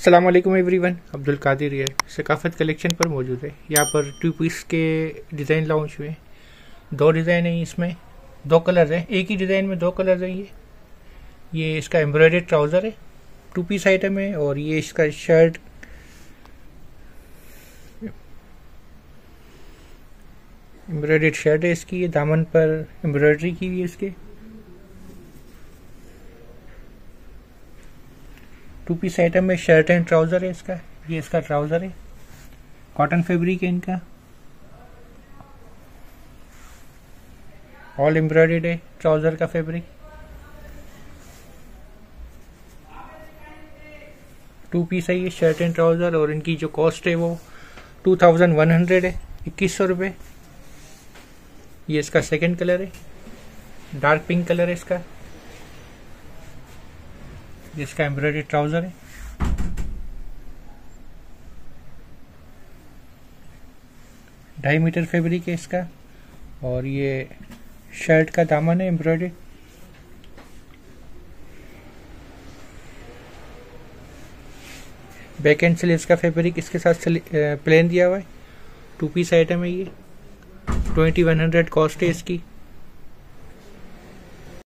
अल्लाम everyone Abdul Qadir ये सकाफत collection पर मौजूद है। यहाँ पर टू पीस के डिज़ाइन लॉन्च हुए दो डिज़ाइन है इसमें। दो कलर है। एक ही डिज़ाइन में दो कलर है ये। ये इसका एम्ब्रॉयडर्ड ट्राउज़र है। टू पीस आइटम है और ये इसका शर्ट एम्ब्रॉयडर्ड शर्ट है इसकी। ये दामन पर एम्ब्रॉयडरी की हुई है इसके। टू पीस आइटम में शर्ट एंड ट्राउज़र है इसका। ये इसका ट्राउज़र है। कॉटन फैब्रिक है इनका। ऑल एम्ब्रॉयडेड है, ट्राउज़र का फैब्रिक टू पीस है ये शर्ट एंड ट्राउज़र और इनकी जो कॉस्ट है वो टू थाउज़ेंड वन हंड्रेड है, इक्कीस सौ रुपये ये इसका सेकेंड कलर है। डार्क पिंक कलर है इसका। जिसका एम्ब्रॉयडरी ट्राउज़र है। ढाई मीटर फैब्रिक है इसका, और ये शर्ट का दामन है एम्ब्रॉयडरी। बैक एंड स्लीव्स का फैब्रिक इसके साथ प्लेन दिया हुआ है। टू पीस आइटम है ये। ट्वेंटी वन हंड्रेड कॉस्ट है इसकी।